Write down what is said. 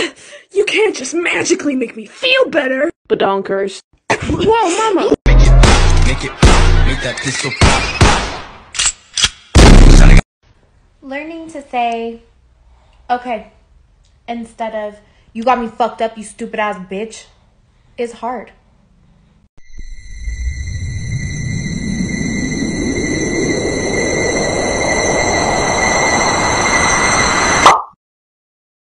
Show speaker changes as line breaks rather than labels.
you can't just magically make me feel better.
Badonkers.
Whoa, mama.
Make it pop, make it pop, make that pistol pop.
Learning to say, okay, instead of, you got me fucked up, you stupid ass bitch, is hard.